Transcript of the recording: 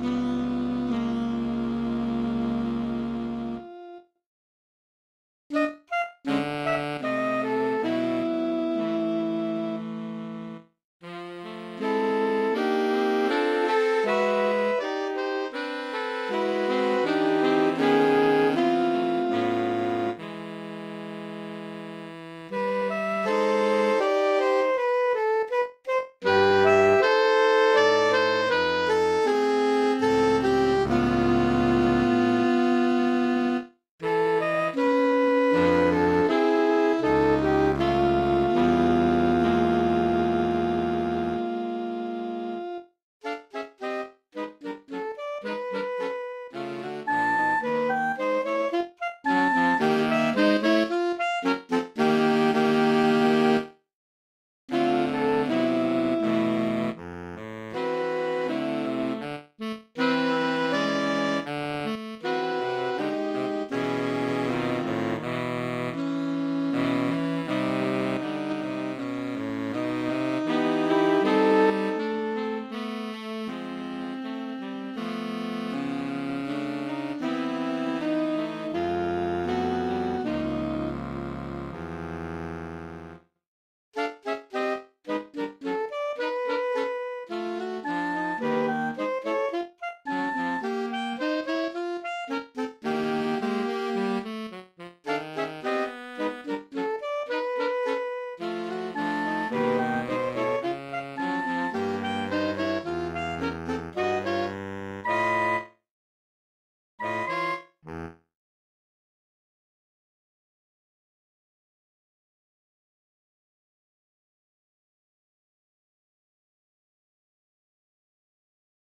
Mm-hmm.